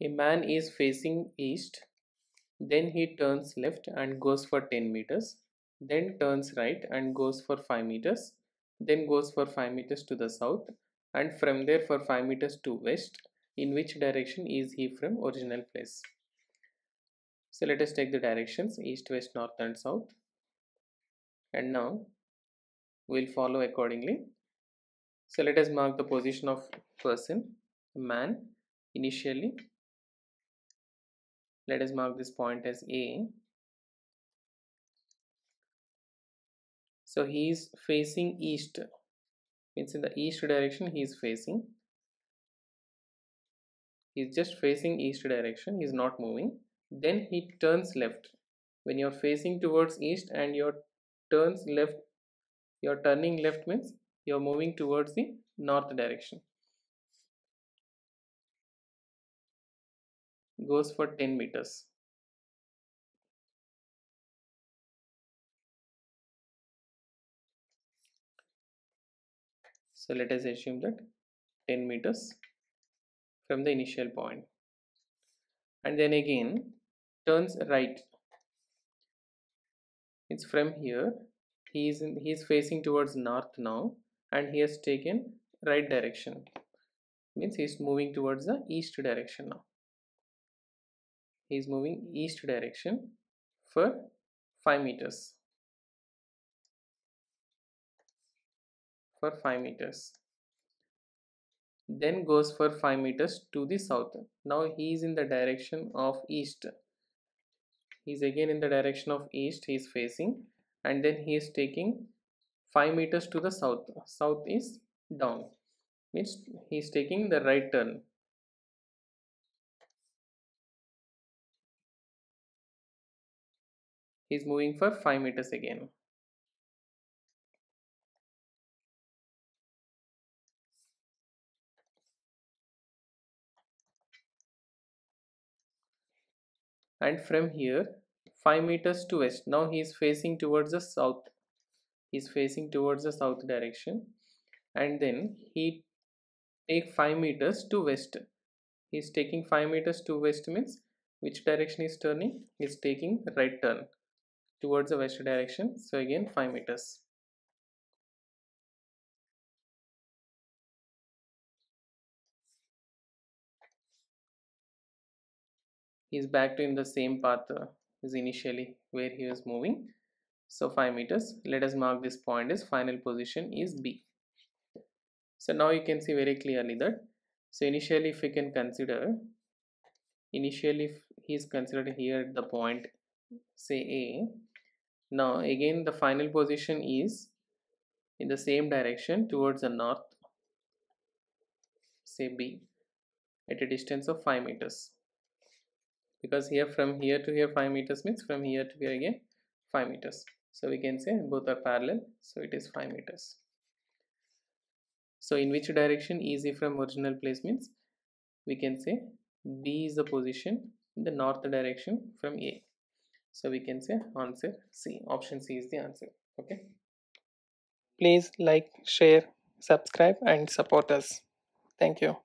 a man is facing east then he turns left and goes for 10 meters then turns right and goes for 5 meters then goes for 5 meters to the south and from there for 5 meters to west. In which direction is he from original place? So let us take the directions east west north and south. And now we'll follow accordingly. So let us mark the position of person man initially let us mark this point as a. So he is facing east. Means in the east direction he is facing. He is just facing east direction he is not moving. Then he turns left. When you're facing towards east and your turns left you're turning left means you're moving towards the north direction goes for 10 meters. So let us assume that 10 meters from the initial point. And then again turns right. It's from here. He is in, he is facing towards north now and he has taken right direction. Means he is moving towards the east direction now he is moving east direction for 5 meters. For 5 meters. Then goes for 5 meters to the south. Now he is in the direction of east. He is again in the direction of east. He is facing and then he is taking 5 meters to the south. South is down. Means he is taking the right turn he is moving for 5 meters again. And from here 5 meters to west. Now he is facing towards the south. He is facing towards the south direction. And then he take 5 meters to west. He is taking 5 meters to west means which direction is turning? He is taking right turn towards the west direction. So again 5 meters. He's back to in the same path uh, as initially where he was moving. So 5 meters. Let us mark this point as final position is B. So now you can see very clearly that so initially if we can consider initially if he is considered here at the point say A now again the final position is in the same direction towards the north say B at a distance of 5 meters. Because here from here to here 5 meters means from here to here again 5 meters. So we can say both are parallel so it is 5 meters. So in which direction easy from original place means we can say B is the position in the north direction from A so we can say answer C option C is the answer okay? Please like share subscribe and support us. Thank you